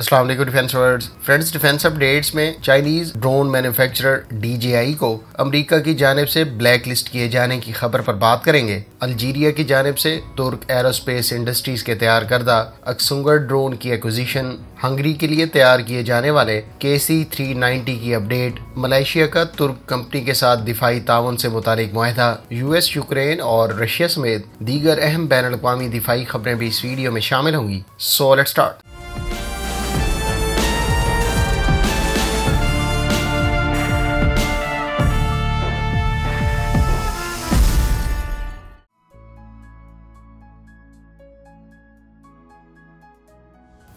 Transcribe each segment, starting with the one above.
अस्सलाम वालेकुम defence words friends, defence updates में चाइनीज़ ड्रोन मैन्युफैक्चरर डीजेआई को अमेरिका की जानब से ब्लैक लिस्ट किए जाने की खबर पर बात करेंगे। अल्जीरिया की जानब से तुर्क एरोस्पेस इंडस्ट्रीज़ के तैयार करदा अक्सुंगर ड्रोन की एक्विजिशन। हंगरी के लिए तैयार किए जाने वाले के सी थ्री नाइन्टी की अपडेट। मलेशिया का तुर्क कंपनी के साथ दिफाई ताउन से मुतालिक माहा यूएस, यूक्रेन और रशिया समेत दीगर अहम बैन अवी दिफाई खबरें भी इस वीडियो में शामिल होंगी। So let start.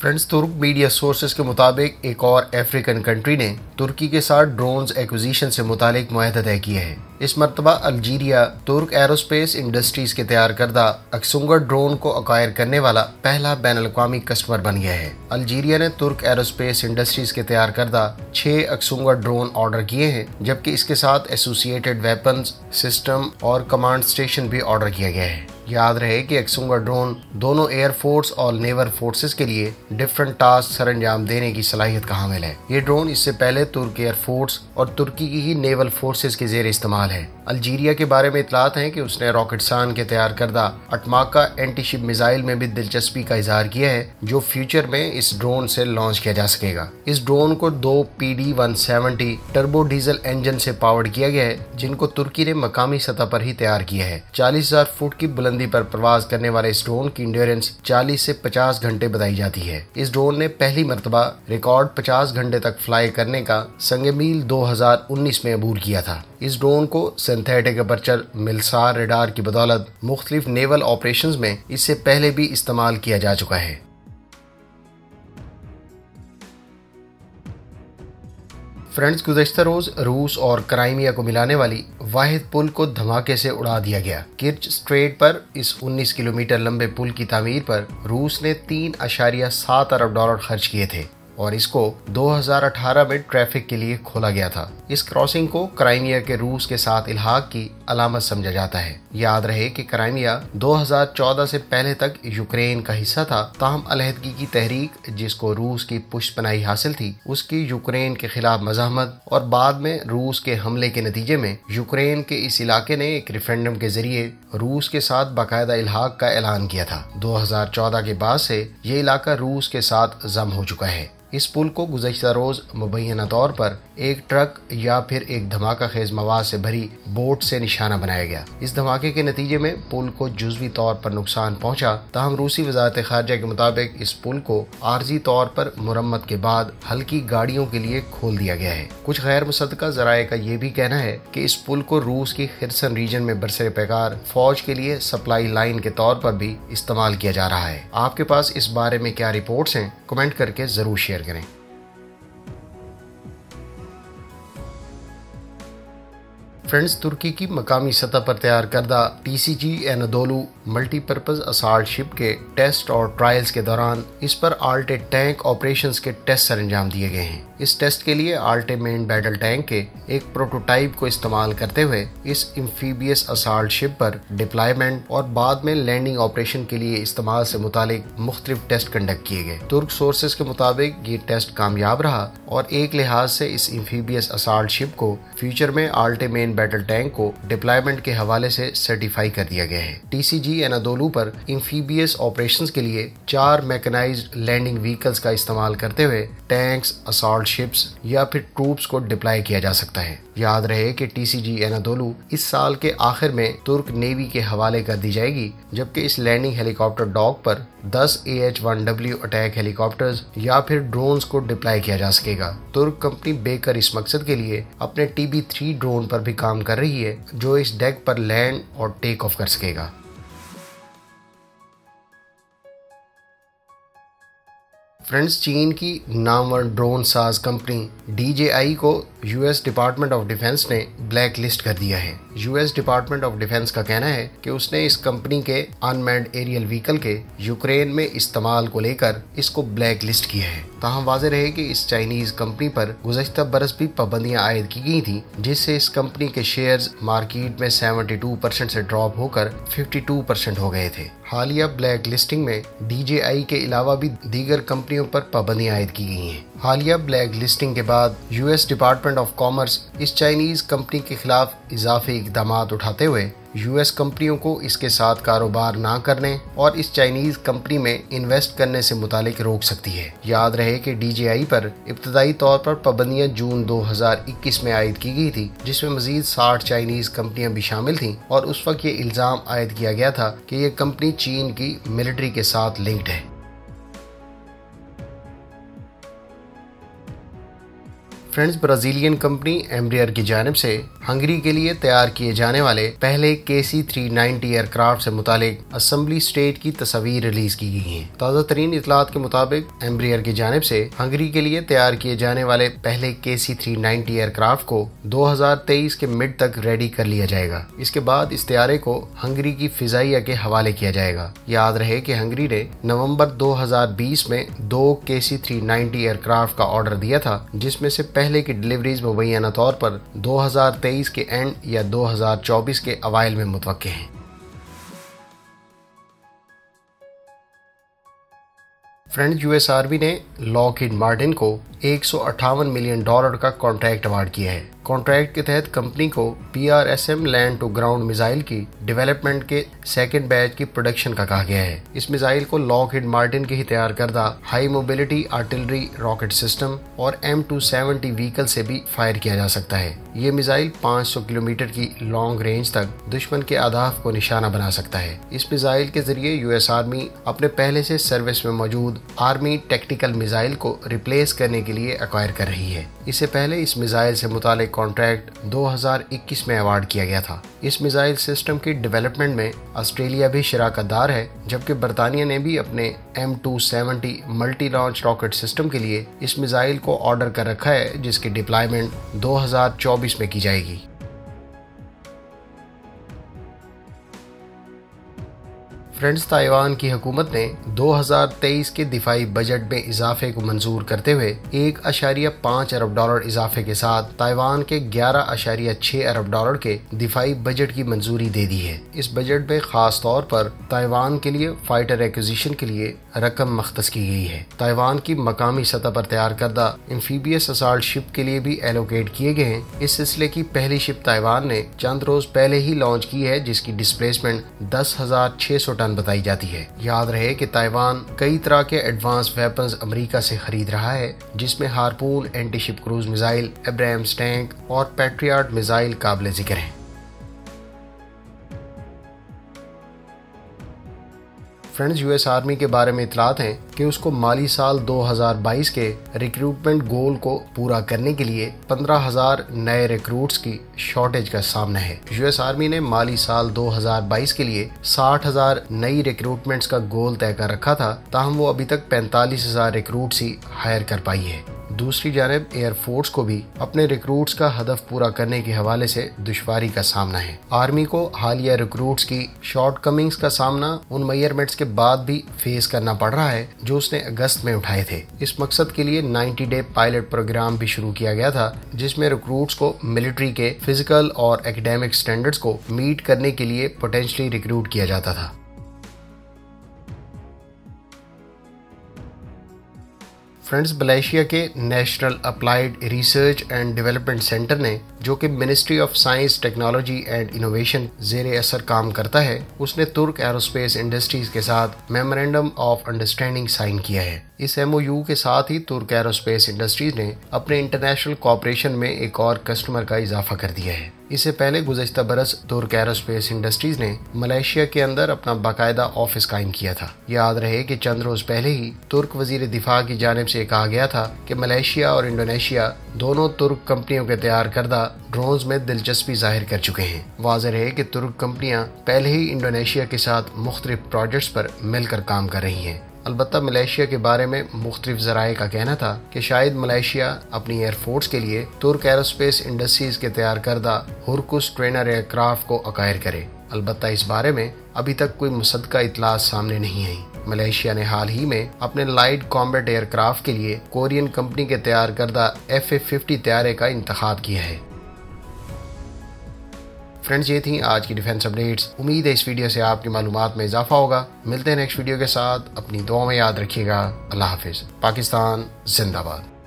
Friends, Turk media sources के मुताबिक एक और अफ्रीकन कंट्री ने तुर्की के साथ ड्रोन्स एक्विजिशन से मुतालिक माहदा तय किया है। इस मरतबा अल्जीरिया तुर्क एरोस्पेस इंडस्ट्रीज़ के तैयार करदा अक्सुंगर ड्रोन को अकायर करने वाला पहला बैन अवी कस्टमर बन गया है। अल्जीरिया ने तुर्क एरोस्पेस इंडस्ट्रीज़ के तैयार करदा छह अक्सुंगर ड्रोन ऑर्डर किए हैं, जबकि इसके साथ एसोसिएटेड वेपन सिस्टम और कमांड स्टेशन भी ऑर्डर किया गया है। याद रहे कि एक्सुंगर ड्रोन दोनों एयरफोर्स और नेवल फोर्सेस के लिए डिफरेंट टास्क सर अंजाम देने की सलाहियत का हामिल है। ये ड्रोन इससे पहले तुर्क एयरफोर्स और तुर्की की ही नेवल फोर्सेस के जेर इस्तेमाल है अल्जीरिया के बारे में इतलात है कि उसने रॉकेटसान के तैयार करदा अटमाका एंटी शिप मिसाइल में भी दिलचस्पी का इजहार किया है, जो फ्यूचर में इस ड्रोन से लॉन्च किया जा सकेगा। इस ड्रोन को दो P D one seventy turbo diesel engine से पावर्ड किया गया है, जिनको तुर्की ने मकामी सतह पर ही तैयार किया है। चालीस हज़ार फुट की बुलंदी पर प्रवास करने वाले इस ड्रोन की इंड्योरेंस चालीस से पचास घंटे बताई जाती है। इस ड्रोन ने पहली मरतबा रिकॉर्ड पचास घंटे तक फ्लाई करने का संगमील 2019 में अबूर किया था। इस ड्रोन को सिंथेटिक अपर्चर मिलसार रेडार की बदौलत मुख्तलिफ़ नेवल ऑपरेशन में इससे पहले भी इस्तेमाल किया जा चुका है। फ्रेंड्स, गुजशत रोज रूस और क्राइमिया को मिलाने वाली वाहिद पुल को धमाके से उड़ा दिया गया। किर्च स्ट्रेट पर इस 19 किलोमीटर लंबे पुल की तमीर पर रूस ने तीन अशारिया सात अरब डॉलर खर्च किए थे और इसको 2018 में ट्रैफ़िक के लिए खोला गया था। इस क्रॉसिंग को क्राइमिया के रूस के साथ इलाहाक की अलामत समझा जाता है। याद रहे कि क्राइमिया 2014 से पहले तक यूक्रेन का हिस्सा था। ताहम अलहदगी की तहरीक जिसको रूस की पुष्पनाई हासिल थी, उसकी यूक्रेन के खिलाफ मजामत और बाद में रूस के हमले के नतीजे में यूक्रेन के इस इलाके ने एक रिफरेंडम के ज़रिए रूस के साथ बाकायदा इलाहाक का ऐलान किया था। 2014 के बाद से ये इलाका रूस के साथ जम हो चुका है। इस पुल को गुजशत रोज मुबैना तौर पर एक ट्रक या फिर एक धमाका खेज मवाद से भरी बोट से निशाना बनाया गया। इस धमाके के नतीजे में पुल को जुजवी तौर पर नुकसान पहुँचा। तहम रूसी वजारत खारजा के मुताबिक इस पुल को आर्जी तौर पर मुरम्मत के बाद हल्की गाड़ियों के लिए खोल दिया गया है। कुछ गैर मुसदा जराये का ये भी कहना है की इस पुल को रूस की खिरसन रीजन में बरसर पैकार फौज के लिए सप्लाई लाइन के तौर पर भी इस्तेमाल किया जा रहा है। आपके पास इस बारे में क्या रिपोर्ट्स हैं? कमेंट करके ज़रूर शेयर करें। फ्रेंड्स, तुर्की की मकामी सतह पर तैयार करदा T C G Anadolu multipurpose assault ship के टेस्ट और ट्रायल्स के दौरान इस पर आल्टे टैंक ऑपरेशन के टेस्ट सर अंजाम दिए गए हैं। इस टेस्ट के लिए आल्टे मेन बैटल टैंक के एक प्रोटोटाइप को इस्तेमाल करते हुए इस इम्फीबियस असाल्ट शिप पर डिप्लॉयमेंट और बाद में लैंडिंग ऑपरेशन के लिए इस्तेमाल से मुतालिक मुख्तलिफ़ टेस्ट कंडक्ट किए गए। तुर्क सोर्सेज के मुताबिक ये टेस्ट कामयाब रहा और एक लिहाज से इस इम्फीबियस असाल्ट शिप को फ्यूचर में आल्टे मेन बैटल टैंक को डिप्लॉयमेंट के हवाले से सर्टिफाई कर दिया गया है। टी सी जी एनादोलू पर इम्फीबियस ऑपरेशन के लिए चार मैकेनाइज लैंडिंग व्हीकल्स का इस्तेमाल करते हुए टैंक्स असॉल्ट शिप्स या फिर ट्रूप्स को डिप्लाई किया जा सकता है। याद रहे कि टीसीजी एनादोलू इस साल के आखिर में तुर्क नेवी के हवाले कर दी जाएगी, जबकि इस लैंडिंग हेलीकॉप्टर डॉक पर 10 A H one W attack helicopters या फिर ड्रोन्स को डिप्लाई किया जा सकेगा। तुर्क कंपनी बेकर इस मकसद के लिए अपने टीबी थ्री ड्रोन पर भी काम कर रही है, जो इस डेक पर लैंड और टेक ऑफ़ कर सकेगा। फ्रेंड्स, चीन की नामवर ड्रोन साज कंपनी डीजेआई को यूएस डिपार्टमेंट ऑफ़ डिफेंस ने ब्लैक लिस्ट कर दिया है। यूएस डिपार्टमेंट ऑफ़ डिफेंस का कहना है कि उसने इस कंपनी के अनमैंड एरियल व्हीकल के यूक्रेन में इस्तेमाल को लेकर इसको ब्लैक लिस्ट किया है। तहम वाजे रहे कि इस चाइनीज़ कंपनी पर गुजशत बरस भी पाबंदियाँ आयद की गई थी, जिससे इस कंपनी के शेयर्स मार्केट में 72 परसेंट से ड्रॉप होकर 52 परसेंट हो गए थे। हालिया ब्लैक लिस्टिंग में डीजेआई के अलावा भी दीगर कंपनियों पर पाबंदियाँ आयद की गई हैं। हालिया ब्लैक लिस्टिंग के बाद यूएस डिपार्टमेंट ऑफ़ कॉमर्स इस चाइनीज़ कंपनी के खिलाफ इजाफी इकदाम उठाते हुए यूएस कंपनियों को इसके साथ कारोबार ना करने और इस चाइनीज़ कंपनी में इन्वेस्ट करने से मुतालिक रोक सकती है। याद रहे कि डीजीआई पर इब्तदाई तौर पर पाबंदियाँ जून 2021 में आयद की गई थी, जिसमें मजीद 60 चाइनीज़ कंपनियाँ भी शामिल थीं और उस वक्त ये इल्ज़ाम आयद किया गया था कि ये कंपनी चीन की मिलिट्री के साथ लिंक्ड है। फ्रेंड्स, ब्राजीलियन कंपनी एम्ब्रियर की जानब से हंगरी के लिए तैयार किए जाने वाले पहले के सी थ्री नाइनटी एयरक्राफ्ट से मुतालिक असम्बली स्टेट की तस्वीर रिलीज़ की गई है। ताज़ा तरीन इतलात के मुताबिक एम्ब्रियर की जानब से हंगरी के लिए तैयार किए जाने वाले पहले के सी थ्री नाइनटी एयरक्राफ्ट को 2023 के मिड तक रेडी कर लिया जाएगा। इसके बाद इस तैयारे को हंगरी की फिजाइया के हवाले किया जाएगा। याद रहे की हंगरी ने नवंबर दो हज़ार बीस में दो के सी थ्री नाइनटी एयरक्राफ्ट का ऑर्डर दिया था, जिसमें से पहले की डिलीवरीज मुबैना तौर पर 2023 के एंड या 2024 के अवाइल में मुतव हैं। फ्रेंड यूएसआरबी ने लॉकहीड मार्टिन को एक मिलियन डॉलर का कॉन्ट्रैक्ट अवार्ड किया है। कॉन्ट्रैक्ट के तहत कंपनी को P R S M land to ground missile की डेवलपमेंट के सेकेंड बैच की प्रोडक्शन का कहा गया है। इस मिसाइल को लॉकहीड मार्टिन के ही तैयार करदा high mobility artillery rocket system और एम टू सेवेंटी व्हीकल से भी फायर किया जा सकता है। ये मिसाइल 500 किलोमीटर की लॉन्ग रेंज तक दुश्मन के आदाफ को निशाना बना सकता है। इस मिसाइल के ज़रिए यूएस आर्मी अपने पहले से सर्विस में मौजूद आर्मी टेक्टिकल मिसाइल को रिप्लेस करने के लिए अक्वायर कर रही है। इससे पहले इस मिसाइल से मुतालिक कॉन्ट्रैक्ट 2021 में अवार्ड किया गया था। इस मिसाइल सिस्टम की डेवलपमेंट में ऑस्ट्रेलिया भी शराकत दार है, जबकि बरतानिया ने भी अपने M two seventy multi launch rocket system के लिए इस मिसाइल को ऑर्डर कर रखा है, जिसकी डिप्लॉयमेंट 2024 में की जाएगी। फ्रेंड्स, ताइवान की हुकूमत ने 2023 के दिफाई बजट में इजाफे को मंजूर करते हुए एक अशारिया पाँच अरब डॉलर इजाफे के साथ ताइवान के ग्यारह अशारिया छह अरब डॉलर के दिफाई बजट की मंजूरी दे दी है। इस बजट में खास तौर पर ताइवान के लिए फाइटर एक्विजिशन के लिए रकम मख्त की गई है। ताइवान की मकामी सतह पर तैयार करदा इम्फीबियस असाल्ट शिप के लिए भी एलोकेट किए गए हैं। इस सिलसिले की पहली शिप ताइवान ने चंद रोज पहले ही लॉन्च की है, जिसकी डिस्प्लेसमेंट दस हज़ार छह सौ टन बताई जाती है। याद रहे कि ताइवान कई तरह के एडवांस वेपन्स अमेरिका से खरीद रहा है, जिसमें Harpoon antiship cruise missile Abrams tank और पेट्रियाट मिसाइल काबिल ज़िक्र है। फ्रेंड्स यूएस आर्मी के बारे में इतलात हैं कि उसको माली साल 2022 के रिक्रूटमेंट गोल को पूरा करने के लिए 15,000 नए रिक्रूट्स की शॉर्टेज का सामना है। यूएस आर्मी ने माली साल 2022 के लिए 60,000 नई रिक्रूटमेंट्स का गोल तय कर रखा था ताहम वो अभी तक 45,000 रिक्रूट्स ही हायर कर पाई है। दूसरी जानब एयरफोर्स को भी अपने रिक्रूट्स का हदफ पूरा करने के हवाले से दुश्वारी का सामना है। आर्मी को हालिया रिक्रूट्स की शॉर्ट कमिंग्स का सामना उन मेयरमेंट्स के बाद भी फेस करना पड़ रहा है, जो उसने अगस्त में उठाए थे। इस मकसद के लिए 90 डे पायलट प्रोग्राम भी शुरू किया गया था, जिसमें रिक्रूट्स को मिलिट्री के फ़िज़िकल और एकेडमिक स्टैंडर्ड्स को मीट करने के लिए पोटेंशली रिक्रूट किया जाता था। फ्रेंड्स, मलेशिया के National Applied Research and Development Centre ने, जो कि Ministry of Science, Technology and Innovation जेर असर काम करता है, उसने तुर्क एरोस्पेस इंडस्ट्रीज़ के साथ मेमोरेंडम ऑफ़ अंडरस्टैंडिंग साइन किया है। इस एमओयू के साथ ही तुर्क एरोस्पेस इंडस्ट्रीज़ ने अपने इंटरनेशनल कॉपरेशन में एक और कस्टमर का इजाफा कर दिया है। इससे पहले गुजशत बरस तुर्क एरोस्पेस इंडस्ट्रीज़ ने मलेशिया के अंदर अपना बाकायदा ऑफ़िस कायम किया था। याद रहे कि चंद रोज पहले ही तुर्क वज़ीर दिफा की जानब से कहा गया था कि मलेशिया और इंडोनेशिया दोनों तुर्क कंपनियों के तैयार करदा ड्रोन में दिलचस्पी ज़ाहिर कर चुके हैं। वाजह है कि तुर्क कंपनियाँ पहले ही इंडोनेशिया के साथ मुख्तलिफ़ प्रोजेक्ट्स पर मिलकर काम कर रही हैं। अलबत् मलेशिया के बारे में मुख्तलिफ़ जराए का कहना था कि शायद मलेशिया अपनी एयरफोर्स के लिए तुर्क एरोस्पेस इंडस्ट्रीज़ के तैयार करदा हुरकुस ट्रेनर एयरक्राफ्ट को अकायर करे। अलबत् इस बारे में अभी तक कोई मुसदा इतलात सामने नहीं आई। मलेशिया ने हाल ही में अपने लाइट कॉम्बेट एयरक्राफ्ट के लिए कोरियन कंपनी के तैयार करदा एफ़ ए फिफ्टी तैयारे का इंतखब किया है। फ्रेंड्स, ये थी आज की डिफेंस अपडेट्स उम्मीद है इस वीडियो से आपकी मालूम में इजाफा होगा. मिलते हैं नेक्स्ट वीडियो के साथ. अपनी दुआ में याद रखिएगा. अल्लाह हाफिज. पाकिस्तान जिंदाबाद.